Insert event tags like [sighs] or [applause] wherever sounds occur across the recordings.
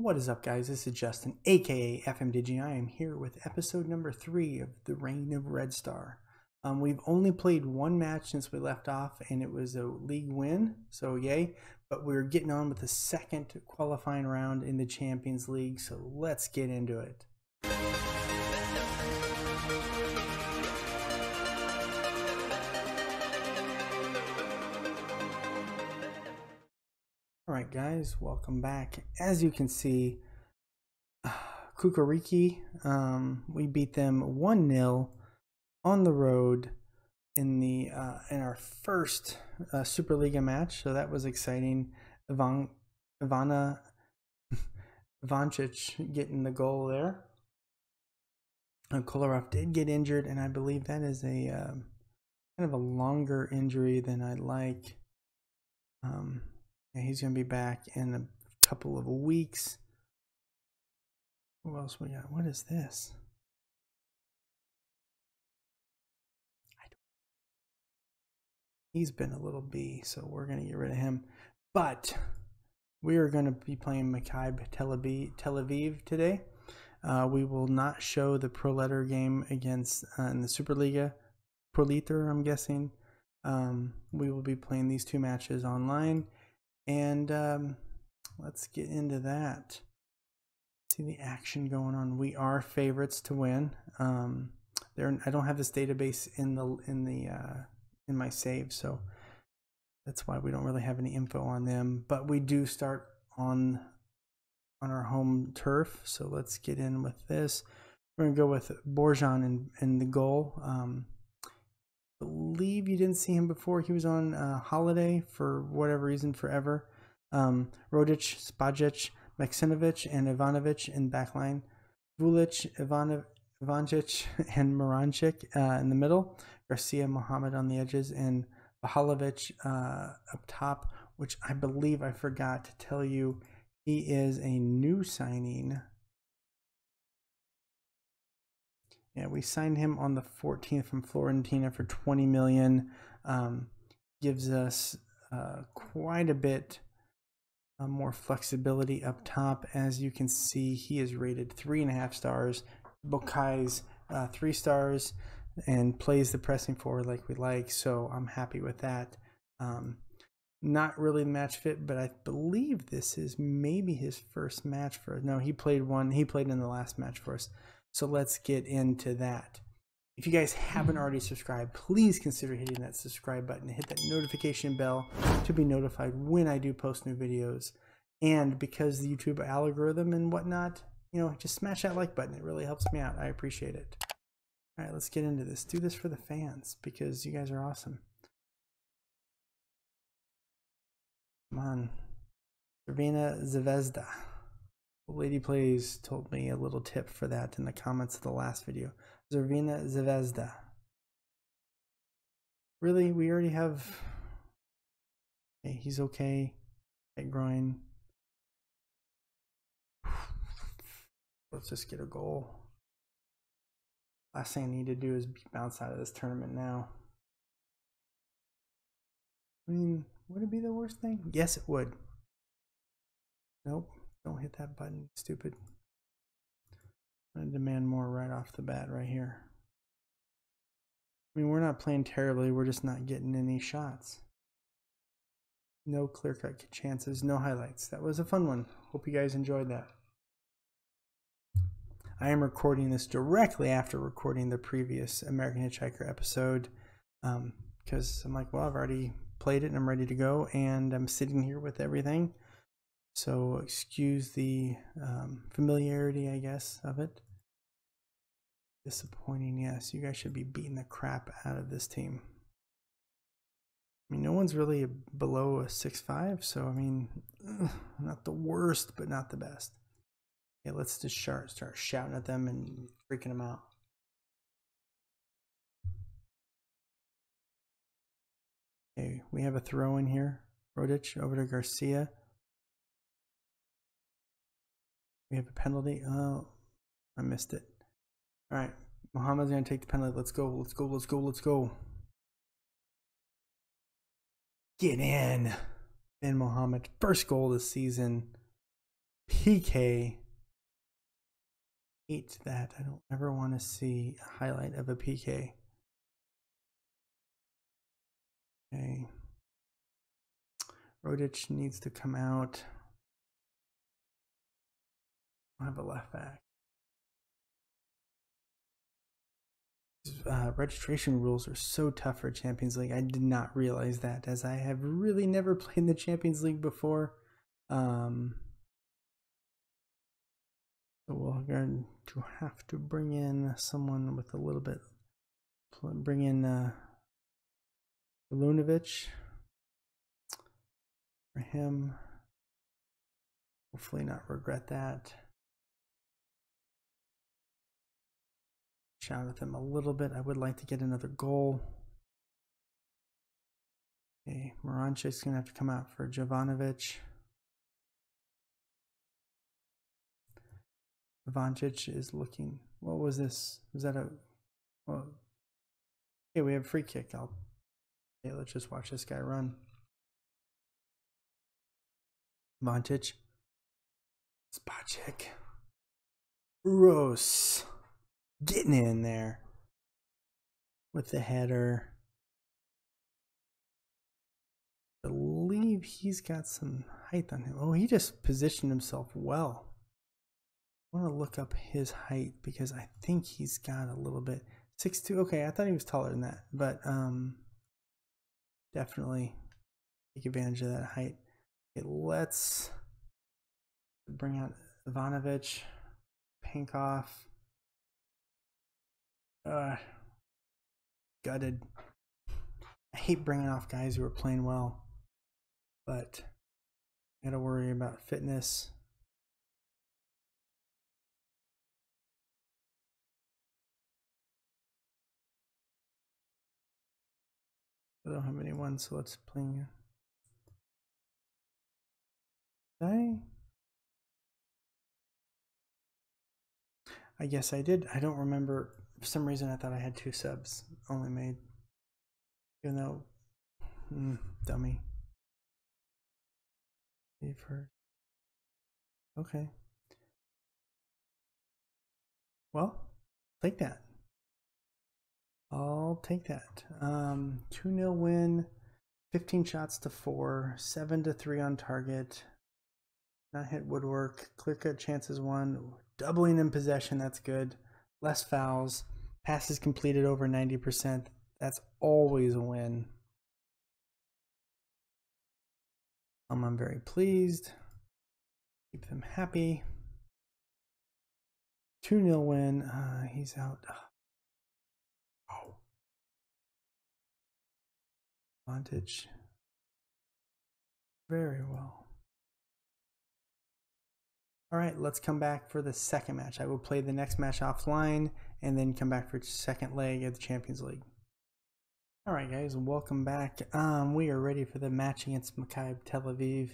What is up, guys? This is Justin, aka FM Digi. I am here with episode number three of The Reign of Red Star. Um, we've only played one match since we left off, and it was a league win, so yay. But we're getting on with the second qualifying round in the Champions League, so let's get into it. Guys, welcome back. As you can see, [sighs] Kukuriki, um, we beat them 1 0 on the road in the uh, in our first uh, Superliga match, so that was exciting. Ivan, Ivana [laughs] Ivancic getting the goal there. Uh, Kolarov did get injured, and I believe that is a um, kind of a longer injury than I'd like. Um, yeah, he's going to be back in a couple of weeks. What else we got? What is this? He's been a little B, so we're going to get rid of him. But we are going to be playing Maccabi Tel Aviv, Tel Aviv today. Uh, we will not show the Proleter game against uh, in the Superliga. Pro Liter, I'm guessing. Um, we will be playing these two matches online and um, let's get into that. See the action going on. We are favorites to win. Um, there, I don't have this database in the in the uh, in my save, so that's why we don't really have any info on them. But we do start on on our home turf. So let's get in with this. We're gonna go with Borjan in, in the goal. Um, believe you didn't see him before. He was on uh, holiday for whatever reason forever. Um, Rodic, Spajic, Maksimovic, and Ivanovic in backline. Vulic, Ivanov, Ivancic, [laughs] and Moranchik uh, in the middle. Garcia, Mohammed on the edges, and Vlahovic uh, up top, which I believe I forgot to tell you he is a new signing. Yeah, we signed him on the 14th from Fiorentina for 20 million. Um, gives us uh, quite a bit uh, more flexibility up top. As you can see, he is rated three and a half stars. Boakye's uh, three stars and plays the pressing forward like we like. So I'm happy with that. Um, not really match fit, but I believe this is maybe his first match for. Us. No, he played one. He played in the last match for us. So let's get into that. If you guys haven't mm-hmm. already subscribed, please consider hitting that subscribe button hit that notification bell to be notified when I do post new videos. And because the YouTube algorithm and whatnot, you know, just smash that like button. It really helps me out. I appreciate it. All right, let's get into this. Do this for the fans because you guys are awesome. Come on. Crvena Zvezda. Lady Plays told me a little tip for that in the comments of the last video. Zervina Zvezda. Really? We already have... Okay, he's okay. At groin. Let's just get a goal. Last thing I need to do is bounce out of this tournament now. I mean, would it be the worst thing? Yes, it would. Nope. Don't hit that button, stupid. I demand more right off the bat right here. I mean, we're not playing terribly. We're just not getting any shots. No clear-cut chances, no highlights. That was a fun one. Hope you guys enjoyed that. I am recording this directly after recording the previous American Hitchhiker episode because um, I'm like, well, I've already played it and I'm ready to go, and I'm sitting here with everything. So excuse the um, familiarity, I guess, of it. Disappointing, yes. You guys should be beating the crap out of this team. I mean, no one's really below a six five, so I mean, not the worst, but not the best. Okay, let's just start, start shouting at them and freaking them out. Okay, we have a throw in here. Rodic over to Garcia. We have a penalty. Oh, I missed it. All right. Muhammad's to take the penalty. Let's go. Let's go. Let's go. Let's go. Get in. Ben Muhammad. First goal this season. PK. Hate that. I don't ever want to see a highlight of a PK. Okay. Rodic needs to come out. I have a left back. Uh, registration rules are so tough for Champions League. I did not realize that, as I have really never [laughs] played the Champions League before. Um, so we're going to have to bring in someone with a little bit. Bring in uh, Lunovic for him. Hopefully, not regret that. Chat with him a little bit. I would like to get another goal. Okay, Moranchik's going to have to come out for Jovanovic. Ivancic is looking. What was this? Was that a? Well, okay, we have a free kick. I'll. Okay, let's just watch this guy run. Ivancic. Spacek. Rose. Getting in there. With the header. I believe he's got some height on him. Oh, he just positioned himself well. I want to look up his height because I think he's got a little bit six two. Okay, I thought he was taller than that, but um, definitely take advantage of that height. Okay, let's bring out Ivanovic, Pavkov. Uh, gutted. I hate bringing off guys who are playing well, but I gotta worry about fitness I don't have anyone, so let's play. I? I guess I did. I don't remember. For some reason, I thought I had two subs only made. Even though, mm, dummy. Leave her. Okay. Well, take that. I'll take that. Um, 2 0 win, 15 shots to 4, 7 to 3 on target. Not hit woodwork. Clear cut chances one. Doubling in possession, that's good. Less fouls. Passes completed over 90%. That's always a win. Um, I'm very pleased. Keep them happy. 2 0 win. Uh, he's out. advantage very well. All right, let's come back for the second match. I will play the next match offline and then come back for second leg of the Champions League. All right, guys, welcome back. Um, we are ready for the match against Maccabi Tel Aviv.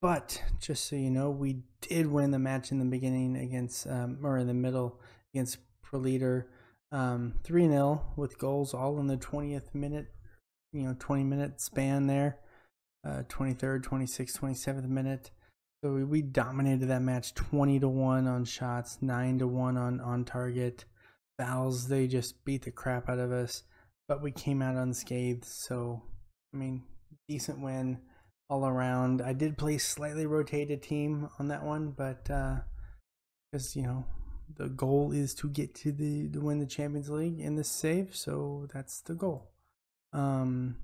But just so you know, we did win the match in the beginning against, um, or in the middle against Proleter, um, 3 0 with goals all in the 20th minute you know 20 minute span there uh 23rd 26th 27th minute so we, dominated that match 20 to 1 on shots 9 to 1 on on target. Fouls they just beat the crap out of us but we came out unscathed. So i mean decent win all around. I did play slightly rotated team on that one but uh because you know the goal is to get to the to win the champions league in this save so that's the goal. Um,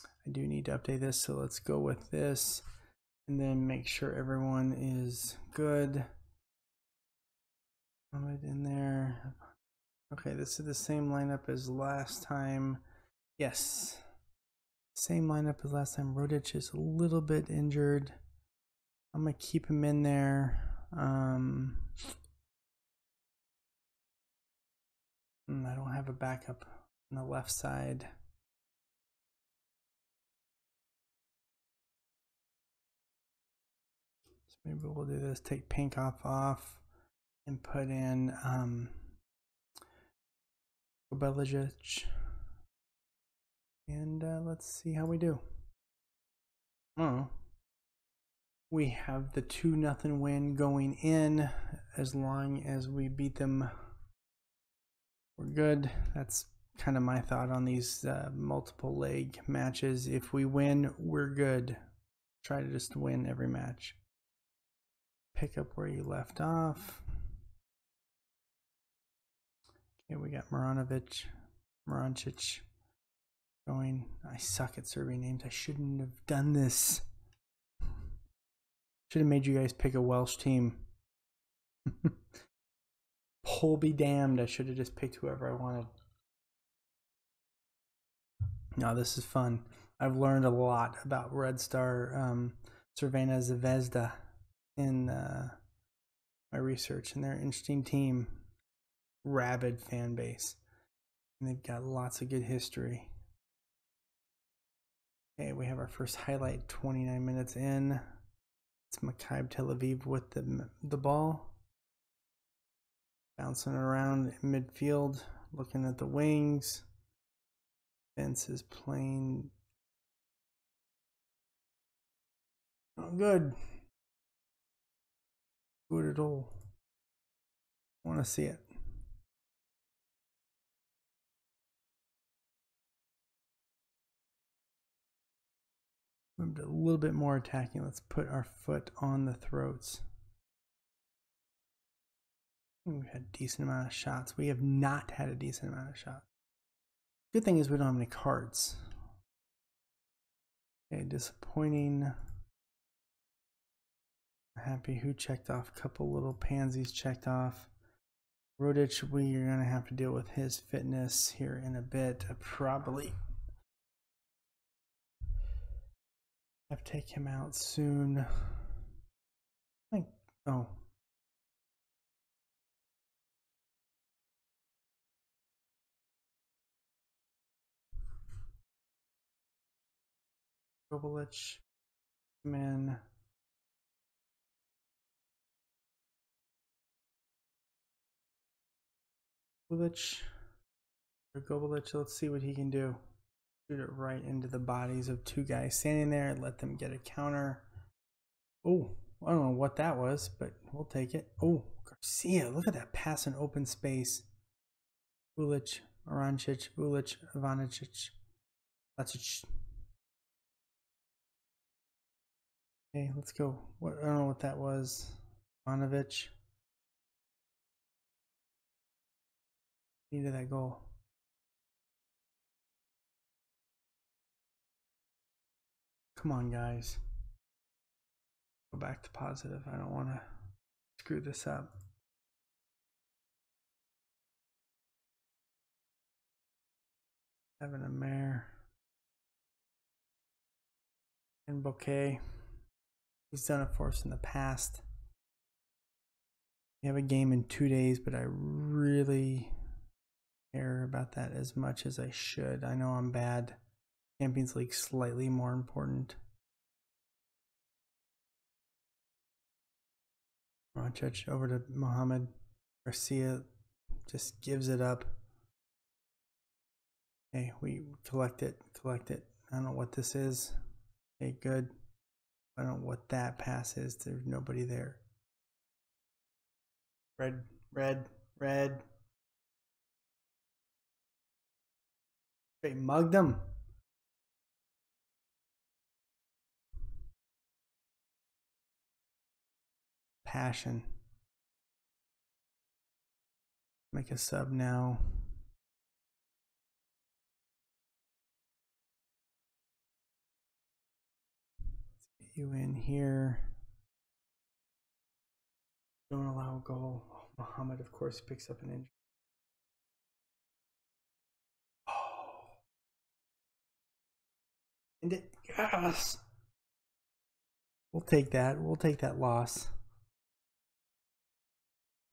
I do need to update this, so let's go with this and then make sure everyone is good. It in there. Okay, this is the same lineup as last time. Yes, same lineup as last time. Rodic is a little bit injured. I'm gonna keep him in there. Um, I don't have a backup on the left side. Maybe we'll do this, take pink off off and put in um. And uh, let's see how we do. Oh, We have the 2 nothing win going in as long as we beat them. We're good. That's kind of my thought on these uh, multiple leg matches. If we win, we're good. Try to just win every match. Pick up where you left off. Okay, we got Maranovic, Morancic going. I suck at Serbian names. I shouldn't have done this. Should have made you guys pick a Welsh team. [laughs] Poll be damned. I should have just picked whoever I wanted. No, this is fun. I've learned a lot about Red Star um, Crvena Zvezda in uh, my research, and they're an interesting team, rabid fan base, and they've got lots of good history. Okay, we have our first highlight 29 minutes in. It's Maccabi Tel Aviv with the, the ball. Bouncing around midfield, looking at the wings. Vince is playing. Not good. Good at all. I want to see it. Moved a little bit more attacking. Let's put our foot on the throats. We've had a decent amount of shots. We have not had a decent amount of shots. Good thing is we don't have any cards. Okay, disappointing. Happy who checked off. A couple little pansies checked off. Rodic, we are going to have to deal with his fitness here in a bit. Probably have to take him out soon. Like, oh. Gobeljic, man. Gobeljic, or Gobeljic, let's see what he can do. Shoot it right into the bodies of two guys standing there. Let them get a counter. Oh, I don't know what that was, but we'll take it. Oh, Garcia, look at that pass in open space. Ulic, Arancic, Ulic, Ivanic, Lacic. Okay, let's go. What I don't know what that was. Ivanovic. Needed that goal. Come on, guys. Go back to positive. I don't want to screw this up. Having a mare. And bouquet. He's done it for us in the past. We have a game in two days, but I really care about that as much as I should. I know I'm bad. Champions League slightly more important. Roncic over to Mohamed. Garcia just gives it up. Okay, we collect it, collect it. I don't know what this is. Okay, good. I don't know what that pass is. There's nobody there. Red, red, red. They mugged him. passion. Make a sub now. Let's get you in here. Don't allow goal. Oh, Muhammad, of course, picks up an injury. Oh. And it, yes. We'll take that. We'll take that loss.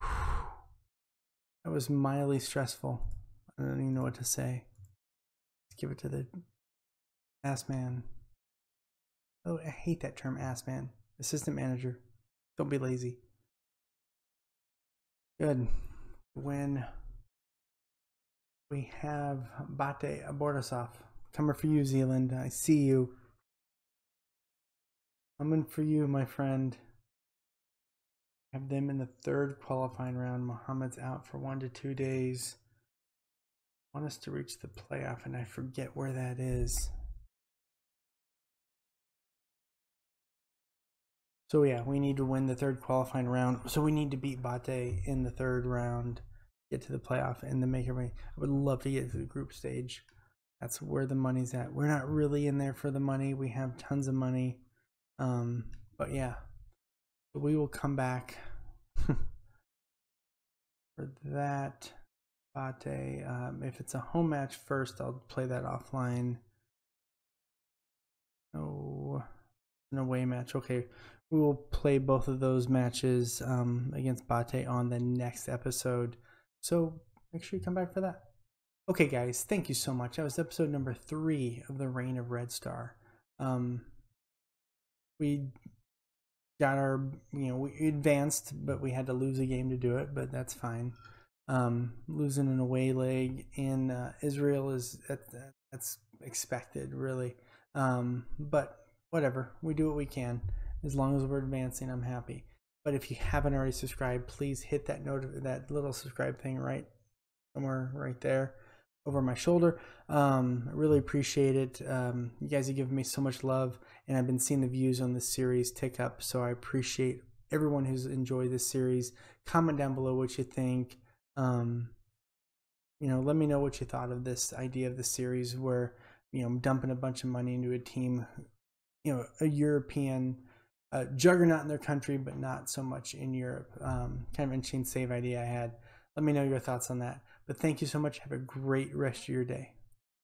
[sighs] That was mildly stressful. I don't even know what to say. Let's give it to the ass man. Oh, I hate that term, ass man. Assistant manager. Don't be lazy. Good. When we have Bate Borisov. Coming for you, Zealand. I see you. Coming for you, my friend. Have them in the third qualifying round. Muhammad's out for one to two days. Want us to reach the playoff, and I forget where that is. So yeah, we need to win the third qualifying round. So we need to beat Bate in the third round, get to the playoff, and then make everybody. I would love to get to the group stage. That's where the money's at. We're not really in there for the money. We have tons of money. Um, but yeah, we will come back [laughs] for that. Bate. Um, if it's a home match first, I'll play that offline. No, an away match. Okay, we will play both of those matches um, against Bate on the next episode. So make sure you come back for that. Okay, guys, thank you so much. That was episode number three of the Reign of Red Star. Um, we got our, you know, we advanced, but we had to lose a game to do it, but that's fine. Um, losing an away leg in uh, Israel is that, that's expected, really. Um, but whatever, we do what we can. As long as we're advancing, I'm happy. But if you haven't already subscribed, please hit that note, that little subscribe thing right somewhere right there over my shoulder. Um, I really appreciate it. Um, you guys have given me so much love, and I've been seeing the views on this series tick up. So I appreciate everyone who's enjoyed this series. Comment down below what you think. Um, you know, let me know what you thought of this idea of the series where you know I'm dumping a bunch of money into a team, you know, a European uh, juggernaut in their country, but not so much in Europe. Um, kind of interesting save idea I had. Let me know your thoughts on that. But thank you so much. Have a great rest of your day.